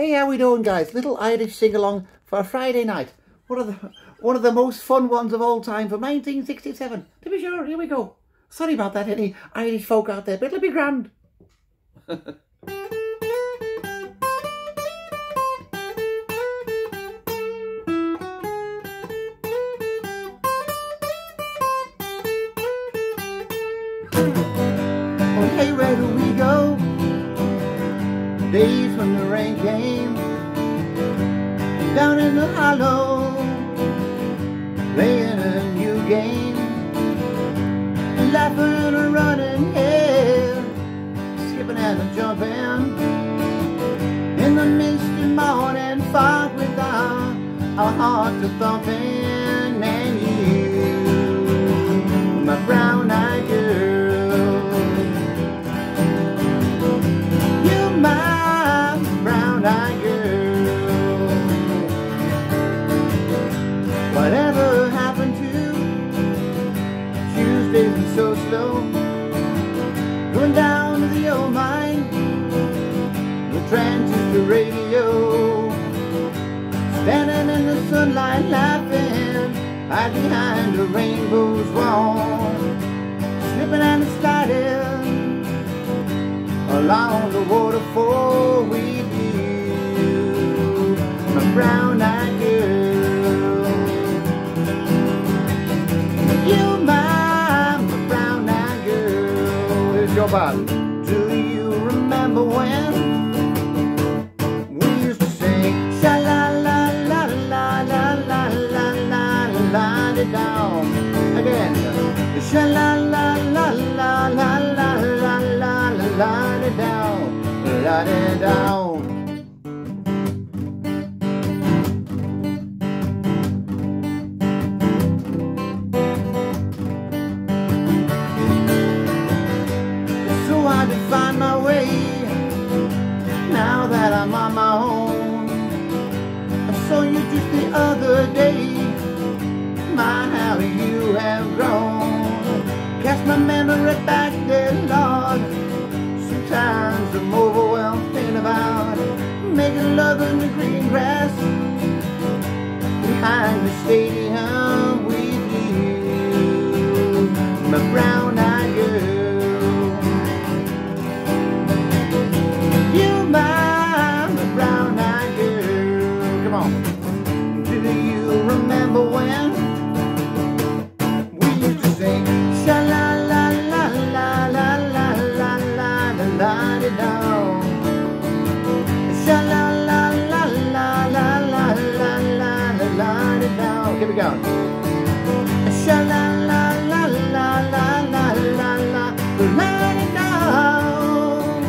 Hey, how we doing, guys? Little Irish sing-along for a Friday night. One of the one of the most fun ones of all time from 1967. To be sure, here we go. Sorry about that, any Irish folk out there, but it'll be grand. oh, hey, where do we go? Days when the rain came Down in the hollow Playing a new game Laughing and running, yeah Skipping and jumping In the misty morning fog without our hearts a thumping And you, my brown-eyed girl. You my Whatever happened to Tuesdays and so slow. Going down to the old mine The transistor radio. Standing in the sunlight laughing Hide behind a rainbow's wall. Slipping and sliding Along the waterfall your body Do you remember when we used to sing sha la la la la la la la la la la down again sha la la la la la la la la la down la down to find my way now that I'm on my own. I saw you just the other day. My, how you have grown. Cast my memory back there, Lord. Sometimes I'm overwhelmed thinking about making love in the green grass behind the stadium go. Sha la la la la la la la la la da down.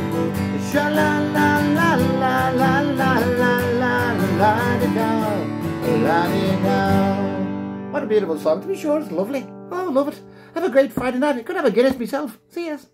Sha la la la la la la la la la da down. La da down. What a beautiful song. To be sure, it's lovely. Oh, love it. Have a great Friday night. I could have a Guinness myself. See yous.